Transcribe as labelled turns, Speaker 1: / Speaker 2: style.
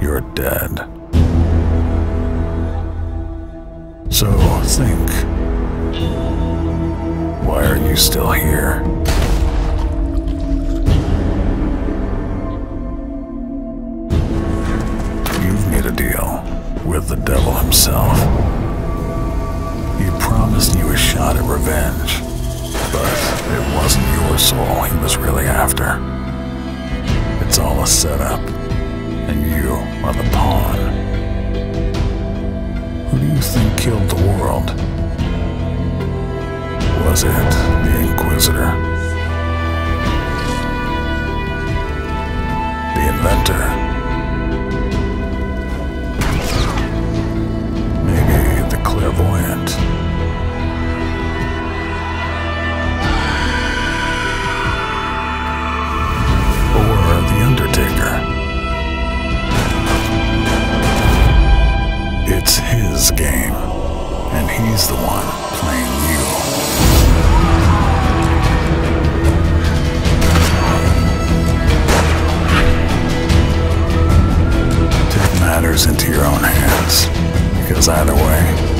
Speaker 1: you're dead. So think. Why are you still here? You've made a deal with the devil himself. He promised you a shot at revenge, but it wasn't your soul he was really after. It's all a setup, and you are the pawn. Who do you think killed the world? Was it the Inquisitor? The inventor? His game, and he's the one playing you. Take matters into your own hands, because either way,